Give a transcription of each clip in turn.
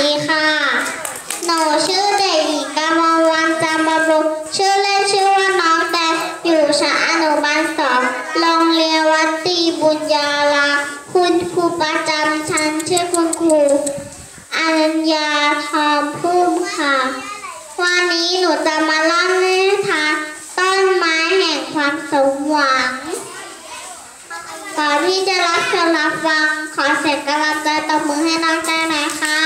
ดีค่ะ หนูชื่อเด็กหญิงกามลวันจำบำรุงชื่อเล่นชื่อว่าน้องแดนอยู่ชั้นอนุบาลสองโรงเรียนวัดตีบุญญาลาคุณครูประจำชั้นชื่อคุณครูอรัญญาทองพุ่มค่ะ วันนี้หนูจะมาเล่านิทานต้นไม้แห่งความสมหวังก่อนที่จะรับชมรับฟังขอเสียงกำลังใจตบมือให้น้องแจ้หน่อยค่ะ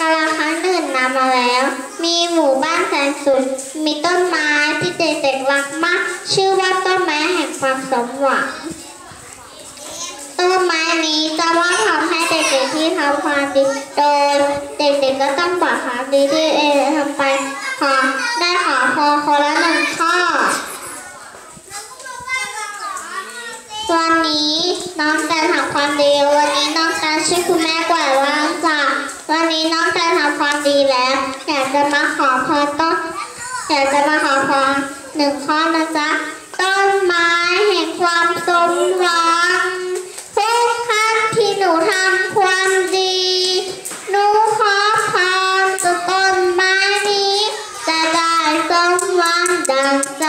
กาลครั้งหนึ่งนานมาแล้ว มีหมู่บ้านแสุด มีต้นไม้ที่เด็กๆรักมาก ชื่อว่าต้นไม้แห่งความสมหวัง ต้นไม้นี้จะว่าทำให้เด็กๆที่ทำความดีโดยเด็กๆก็ต้องบอกความดีที่เองทำไปขอได้ขอพอคนละหนึ่งข้อวันนี้น้องแตนทำความดีวันนี้น้องแตนช่วยคุณแม่กวาดล้างจานวันนี้น้องแตนทำความดีแล้วอยากจะมาขอพรต้น อยากจะมาขอพรหนึ่งข้อนะจ๊ะ ต้นไม้แห่งความสมหวังทุกครั้งที่หนูทำความดี หนูขอพรจากต้นไม้นี้ จะได้สมหวังดังใจ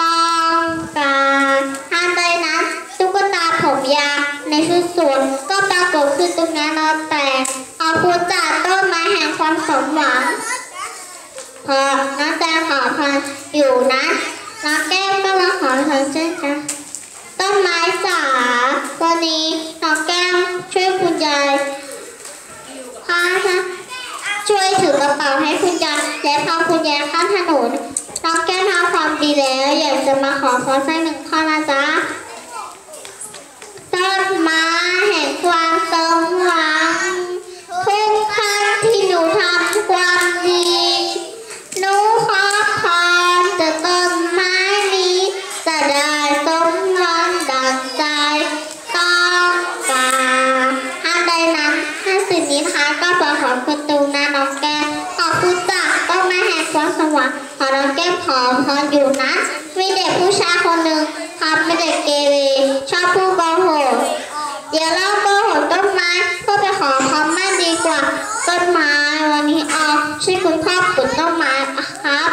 ต้องการทันใดนั้นตุ๊กตาผมยาวในชุดสวนก็ปรากฏขึ้นตรงนั้นอนแต่ขอบคุณจากต้นไม้แห่งความสมหวัง พอน้องแตงขอพรอยู่นะน้องแก้มก็มาขอพรเช่นกันต้นไม้จ๋าวันนี้น้องแก้มช่วยคุณยายพานะช่วยถือกระเป๋าให้คุณยายและพาคุณยายข้ามถนนน้องแก้มทำความดีแล้ว อยากจะมาขอพรสักหนึ่งข้อนะจ๊ะ สิ่งนี้นะคะก็ขอขอบคุณตูนะน้องแก้มขอบคุณจากต้นไม้แห่งความสว่างขอน้องแก้มขอพรอยู่นะมีเด็กผู้ชายคนหนึ่งครับไม่เด็กเกเรชอบพูดโกหกเดี๋ยวเราโกหกต้นไม้เพื่อไปขอพรแม่ดีกว่าต้นไม้วันนี้เอาช่วยคุณพ่อปลูกต้นไม้ครับ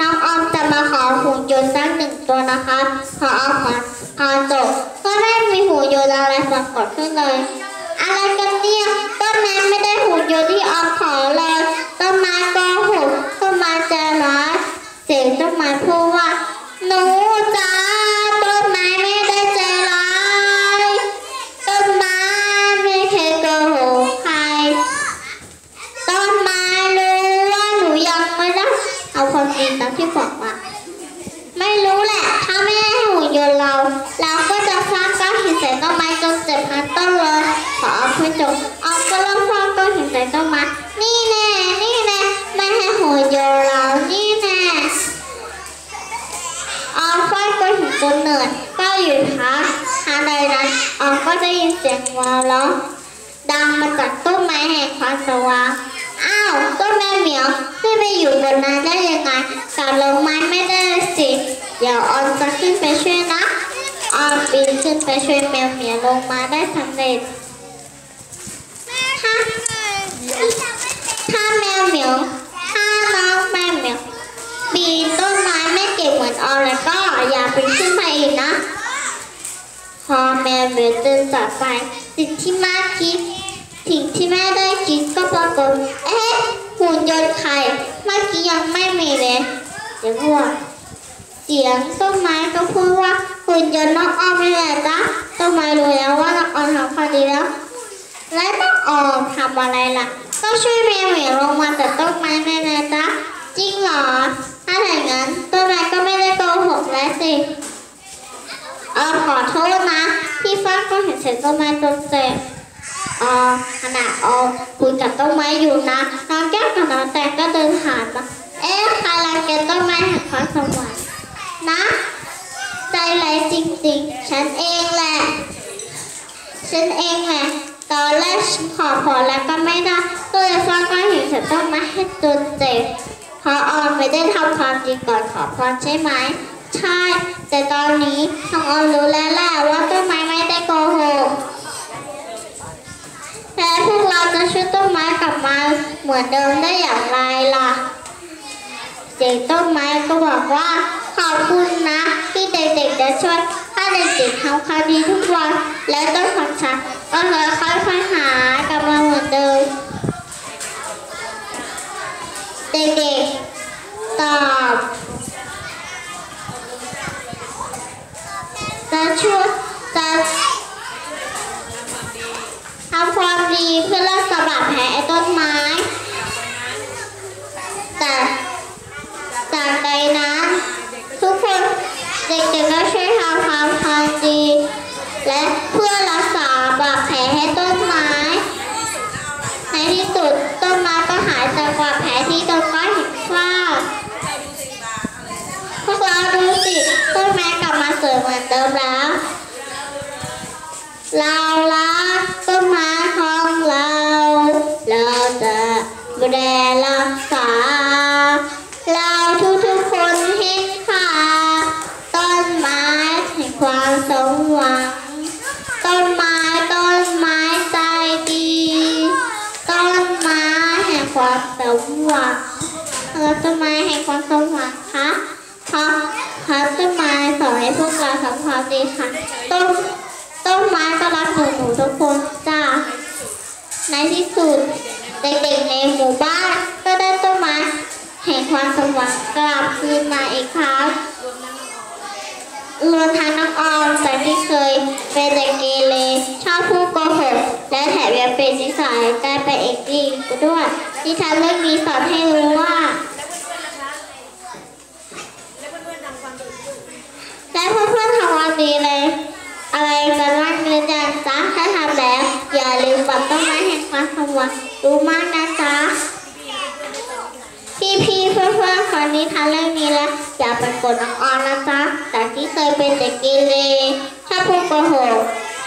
น้องออมจะมาขอหุ่นยนต์สักหนึ่งตัวนะคะขอเอาขอขอจบก็ไม่มีหุ่นยนต์อะไรปรากฏขึ้นเลย อะไรกันเนี่ยต้นไม้ไม่ได้หูอยู่ที่ออมขอเลยต้นไม้โก็หูต้นไม้ใจร้ายเสียงต้นไม้พูดว่าหนูจ้าต้นไม้ไม่ได้ใจร้ายต้นไม้ไม่เคยโกหกใคร ต้นไม้รู้ว่าหนูยังไม่ได้เอาความจริงตามที่บอกมาไม่รู้แหละ ถ้าไม่ให้หุ่นยนต์เรา เราก็จะฟาดก้อนหินใส่ต้นไม้จนเจ็บทั้งต้นเลย ขอเอาเพื่อนจบเอาก็เริ่มฟาดก้อนหินใส่ต้นไม้นี่แน่นี่แน่ไม่ให้หุ่นยเรานี่แน่ออมฟาดก้อนหินจนเหนื่อยก็หยุดพักทาใดนั้นออมก็ได้ยินเสียงวาวร้องดังมาจากต้นไม้แห่งความสว่างอ้าวต้นแม่เหมียวขึ้นไปอยู่บนนั้นได้ยังไงการลงไม้ไม่ได้สิเดี๋ยวออนจะขึ้นไปช่วยนะออนปีนขึ้นไปช่วยแมวเหมียวลงมาได้สำเร็จ ถ้าแมวเหมียวถ้าน้องแมวเหมียวปีนต้นไม้ไม่เก่งเหมือนออแล้วก็อย่าปีนขึ้นไปอีกนะ พอแมวเหมียวเดินจากไปสิ่งที่แม่คิดสิ่งที่แม่ได้คิดก็ปรากฏเอ๊ะหุ่นยนต์ใครเมื่อกี้ยังไม่มีเลยเดี๋ยวพูดเสียงต้นไม้ก็พูดว่าหุ่นยนต์น้องออมนี่แหละจ๊ะต้นไม้รู้แล้วว่าน้องออมทำความดีแล้ว และน้องออมทำอะไรล่ะ ก็ช่วยแมวเหมียวลงมาจากต้นไม้แน่นะจ๊ะจริงเหรอ ถ้าอย่างนั้นต้นไม้ก็ไม่ได้โกหกแล้วสิ เออขอโทษนะที่ฟ้าก็เห็นเศษต้นไม้จนเจ็บเออขณะออคุยกับต้นไม้อยู่นะน้องแก้วกับน้องแตงก็เดินผ่านมาเอ๊ะใครรังเกียจต้นไม้แห่งความสวรรค์นะ ใจไรจริงๆ ฉันเองแหละ ฉันเองแหละ ตอนแรกขอพอแล้วก็ไม่ได้ ก็เลยฟ้าก็เห็นเศษต้นไม้ให้จนเจ็บเพราะออมไม่ได้ทำความจริงก่อนขอพรใช่ไหม ใช่ แต่ตอนนี้น้องออมรู้แล้วแหละว่าต้นไม้ไม่ได้โกหกแต่พวกเราจะช่วยต้นไม้กลับมาเหมือนเดิมได้อย่างไรล่ะเด็กต้นไม้ก็บอกว่าขอบคุณนะที่เด็กๆจะช่วยถ้าเด็กๆทำความดีทุกวัน แล้วต้นของฉันก็เลยค่อยๆหากลับมาเหมือนเดิม เด็ แลรักษา เราทุกๆคนเห็นค่าต้นไม้แห่งความสมหวัง ต้นไม้ต้นไม้ใจดี ต้นไม้แห่งความสมหวังเออต้นไม้แห่งความสมหวังคะเพราะเพราะต้นไม้สอนให้พวกเราทำความดีค่ะ ต้นต้นไม้ก็รักหนูหนูทุกคนจ้าในที่สุด เด็กๆในหมู่บ้านก็ได้ต้นไม้แห่งความสมหวังกลับคืนมาอีกครั้งรวมทั้งน้องออมจากที่เคยเป็นเด็กเกเรชอบพูดโกหกและแถมยังเป็นนิสัยกลายเป็นเอกดีด้วยนิทานเรื่องนี้สอนให้รู้ว่าและเพื่อนๆทำความดีเลย อะไรกันบ้างหรือยังจ๊ะถ้าทำแล้ว อย่าลืมปรับต้นไม้แห่งความสมหวังรู้มากนะจ๊ะพี่พี่ๆเพื่อนๆคนนี้ทานเรื่องนี้แล้วอย่าไปกดน้องอนนะจ๊ะจากที่เคยเป็นเด็กเกเรชอบพูดโกหก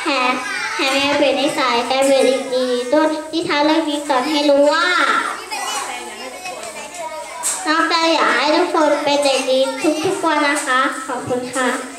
แถมแถมยังเป็นนิสัยกลายเป็นเด็กดีด้วยที่ทานเรื่องนี้สอนให้รู้ว่าน้องใจอยากให้ทุกคนเป็นเด็กดีทุกๆวันนะคะ ขอบคุณค่ะ